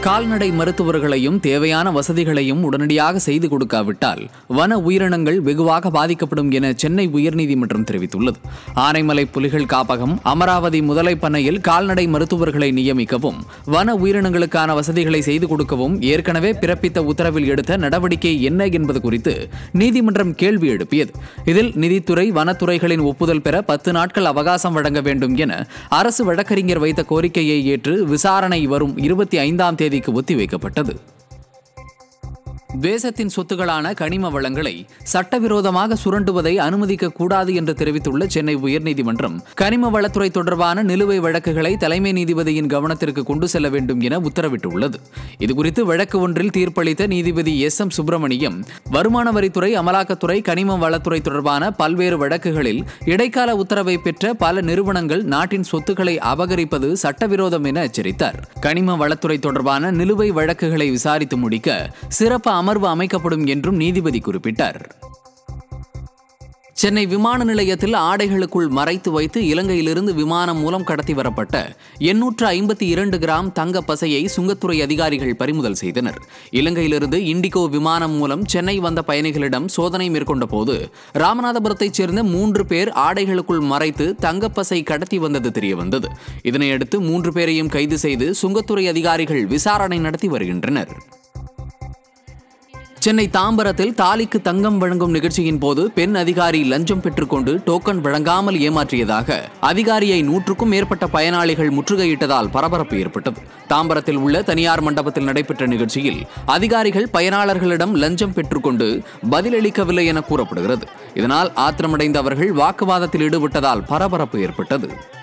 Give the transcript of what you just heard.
கால்நடை மருத்துவர்களையும் தேவையான வசதிகளையும் உடனடியாக செய்து கொடுக்காவிட்டால் வன உயிரினங்கள் வெகுவாக பாதிக்கப்படும் என சென்னை உயர்நீதிமன்றம் தெரிவித்துள்ளது. ஆனைமலை புலிகள் காப்பகம் அமராவதி முதலை பண்ணையில் கால்நடை மருத்துவர்களை நியமிக்கவும் வன உயிரினங்களுக்கான வசதிகளை செய்து கொடுக்கவும் ஏற்கனவே பிறப்பித்த உத்தரவில் எடுத்த நடவடிக்கை என்ன என்பது குறித்து நீதிமன்றம் கேள்வி எழுப்பியது. இதில் நிதித்துறை வனத்துறைகளின் ஒப்புதல் பெற பத்து நாட்கள் அவகாசம் வழங்க வேண்டும் என அரசு வழக்கறிஞர் வைத்த கோரிக்கையை ஏற்று விசாரணை வரும் இருபத்தி ஐந்தாம் தேதி தேதிக்கு ஒத்திவைக்கப்பட்டது. தேசத்தின் சொத்துக்களான கனிம வளங்களை சட்டவிரோதமாக சுரண்டுவதை அனுமதிக்க கூடாது என்று தெரிவித்துள்ள சென்னை உயர்நீதிமன்றம் கனிம வளத்துறை தொடர்பான நிலுவை வழக்குகளை தலைமை நீதிபதியின் கவனத்திற்கு கொண்டு செல்ல வேண்டும் என உத்தரவிட்டுள்ளது. இதுகுறித்து வழக்கு ஒன்றில் தீர்ப்பளித்த நீதிபதி எஸ். எம். சுப்பிரமணியம் வருமான வரித்துறை அமலாக்கத்துறை கனிம வளத்துறை தொடர்பான பல்வேறு வழக்குகளில் இடைக்கால உத்தரவை பெற்ற பல நிறுவனங்கள் நாட்டின் சொத்துக்களை அபகரிப்பது சட்டவிரோதம் என எச்சரித்தார். கனிம வளத்துறை தொடர்பான நிலுவை வழக்குகளை விசாரித்து முடிக்க சிறப்பு அமர்வு அமைக்கப்படும் என்றும் நீதிபதி குறிப்பிட்டார். சென்னை விமான நிலையத்தில் ஆடைகளுக்குள் மறைத்து வைத்து இலங்கையிலிருந்து விமானம் மூலம் கடத்தி வரப்பட்ட எண்ணூற்று ஐம்பத்தி இரண்டு கிராம் தங்க பசையை சுங்கத்துறை அதிகாரிகள் பறிமுதல் செய்தனர். இலங்கையிலிருந்து இண்டிகோ விமானம் மூலம் சென்னை வந்த பயணிகளிடம் சோதனை மேற்கொண்ட போது ராமநாதபுரத்தைச் சேர்ந்த மூன்று பேர் ஆடைகளுக்குள் மறைத்து தங்கப்பசை கடத்தி வந்தது தெரியவந்தது. இதனையடுத்து மூன்று பேரையும் கைது செய்து சுங்கத்துறை அதிகாரிகள் விசாரணை நடத்தி வருகின்றனர். சென்னை தாம்பரத்தில் தாலிக்கு தங்கம் வழங்கும் நிகழ்ச்சியின் போது பெண் அதிகாரி லஞ்சம் பெற்றுக்கொண்டு டோக்கன் வழங்காமல் ஏமாற்றியதாக. அதிகாரியை நூற்றுக்கும் மேற்பட்ட பயனாளிகள் முற்றுகையிட்டதால் பரபரப்பு ஏற்பட்டது. தாம்பரத்தில் உள்ள தனியார் மண்டபத்தில் நடைபெற்ற நிகழ்ச்சியில் அதிகாரிகள் பயனாளர்களிடம் லஞ்சம் பெற்றுக்கொண்டு பதிலளிக்கவில்லை என கூறப்படுகிறது. இதனால் ஆத்திரமடைந்த அவர்கள் வாக்குவாதத்தில் ஈடுபட்டதால் பரபரப்பு ஏற்பட்டது.